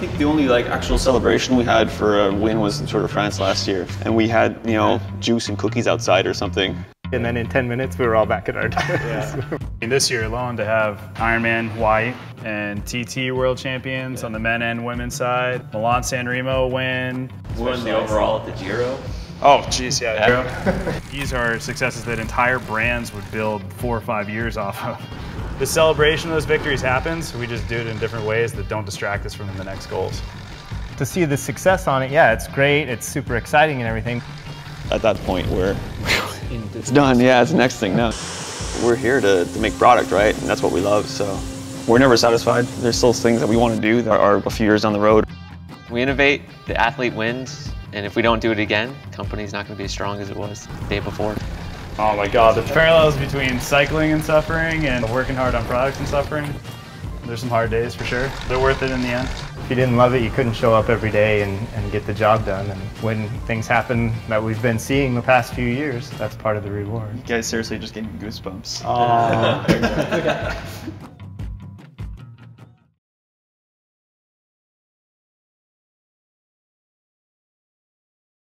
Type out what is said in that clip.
I think the only like actual celebration we had for a win was the Tour de France last year, and we had you know juice and cookies outside or something. And then in 10 minutes, we were all back at our desks. Yeah. this year alone, to have Ironman White and TT World Champions yeah. on the men and women's side, Milan San Remo win. Won the overall at the Giro. Oh, geez, yeah. yeah. These are successes that entire brands would build four or five years off of. The celebration of those victories happens, we just do it in different ways that don't distract us from the next goals. To see the success on it, yeah, it's great, it's super exciting and everything. At that point, we're, it's done, yeah, it's the next thing now. We're here to, to make product, right? And that's what we love, so we're never satisfied. There's still things that we want to do that are a few years down the road. We innovate, the athlete wins, and if we don't do it again, company's not going to be as strong as it was the day before. Oh my god, the parallels between cycling and suffering and working hard on products and suffering, there's some hard days for sure. They're worth it in the end. If you didn't love it, you couldn't show up every day and, and get the job done. And when things happen that we've been seeing the past few years, that's part of the reward. You guys seriously just gave me goosebumps. Oh.